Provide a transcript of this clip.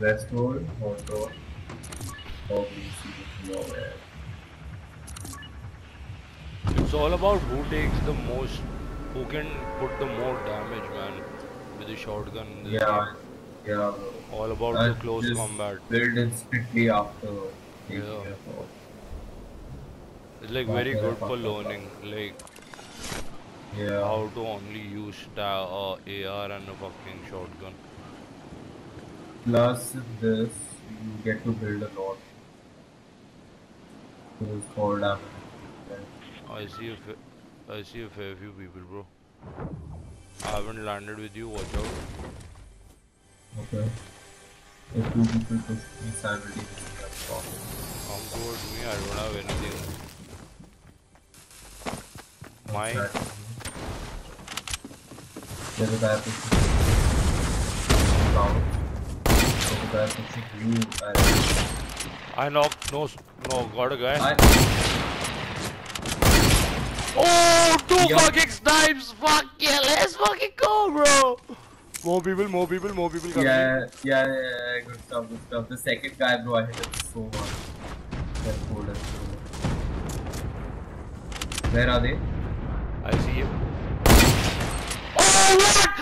Westwood, Motor, obviously nowhere. It's all about who takes the most, who can put the more damage, man, with the shotgun. Yeah, game. yeah. All about I the close combat. Build instantly after Yeah. It's like very good for learning, like Yeah. how to only use uh, AR and a fucking shotgun. Plus this, you get to build a lot. So it's called damage. I see a I see a fair few people, bro. I haven't landed with you. Watch out. Okay. If two people push me simultaneously, that's. Come towards me. I don't have anything. Mine. There's a guy pushing There's a guy pushing you. And I knocked. No, no. Got a guy. I, Oh, two Yeah. fucking snipes! Fuck yeah, let's fucking go, bro! More people, more people, more people coming. yeah, yeah, yeah, yeah, good stuff, good stuff. The second guy, bro, I hit him so much. That's cool, that's cool. Where are they? I see him. Oh, what?